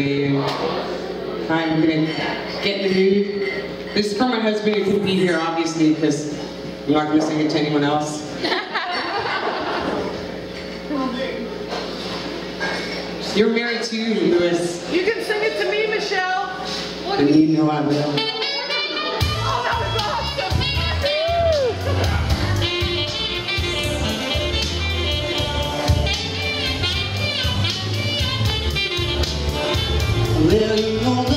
I'm gonna get in the mood. This is for my husband who couldn't be here, obviously, because I'm not gonna sing it to anyone else. You're married too, Lewis, You can sing it to me, Michelle. and you know I will. Well, you the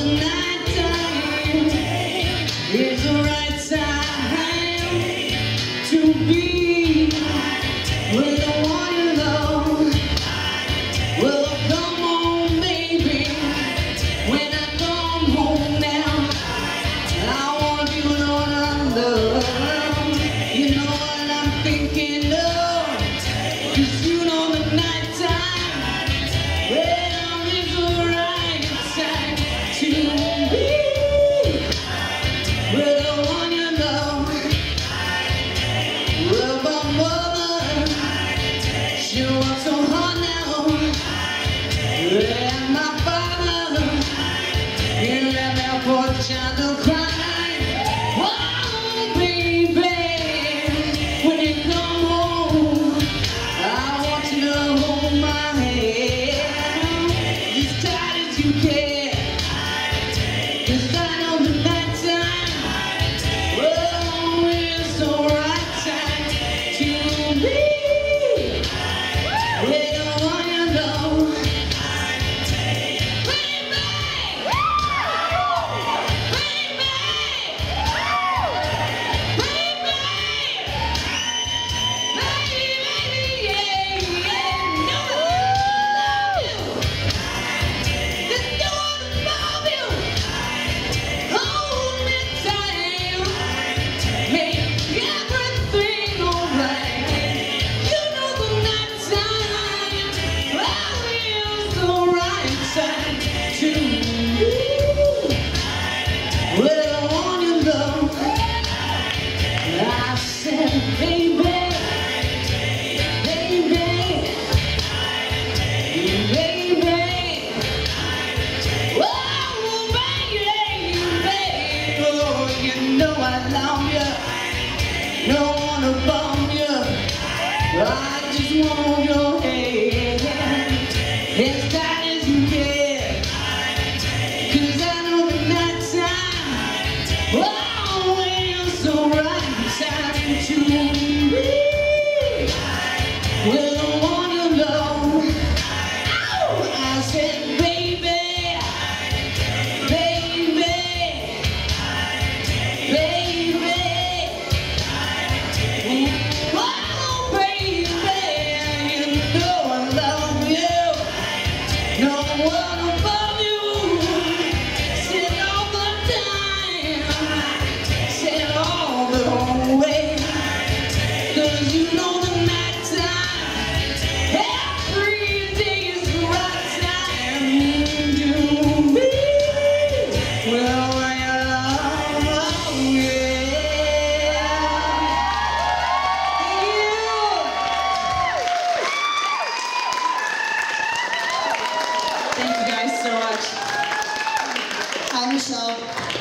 Yeah. I just want Dankeschön.